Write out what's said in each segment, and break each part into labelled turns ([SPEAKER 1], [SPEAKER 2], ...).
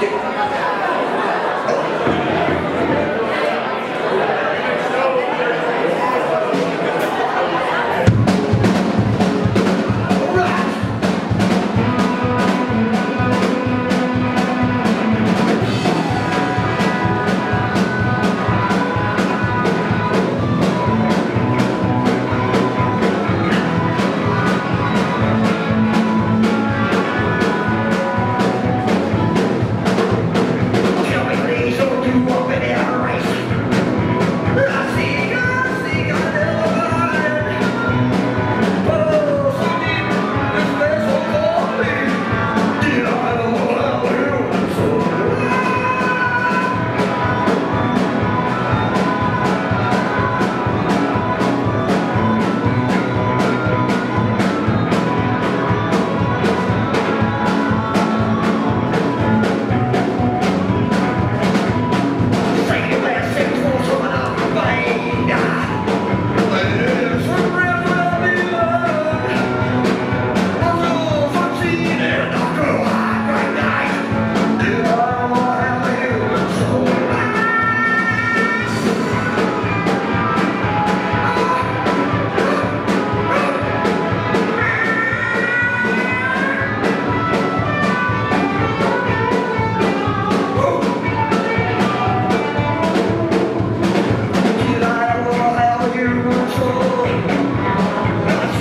[SPEAKER 1] market.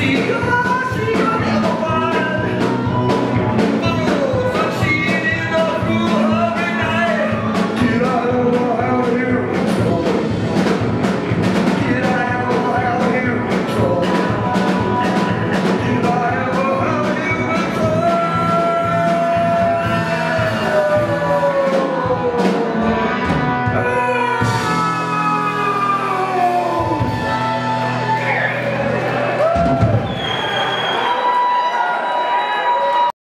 [SPEAKER 1] you.